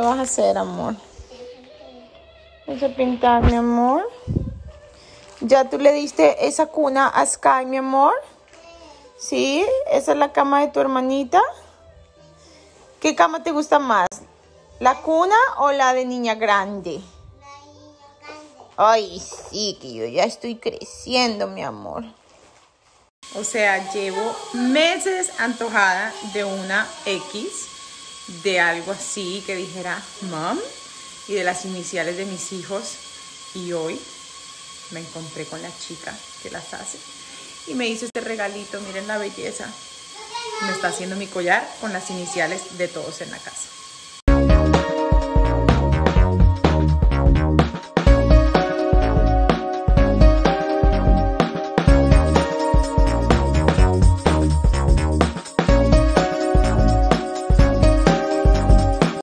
a hacer, amor? Vas a pintar, mi amor. ¿Ya tú le diste esa cuna a Sky, mi amor? ¿Sí? ¿Esa es la cama de tu hermanita? ¿Qué cama te gusta más? ¿La cuna o la de niña grande? Ay, sí, que yo ya estoy creciendo, mi amor. O sea, llevo meses antojada de una X, de algo así que dijera mom y de las iniciales de mis hijos. Y hoy me encontré con la chica que las hace y me hizo este regalito. Miren la belleza. Me está haciendo mi collar con las iniciales de todos en la casa.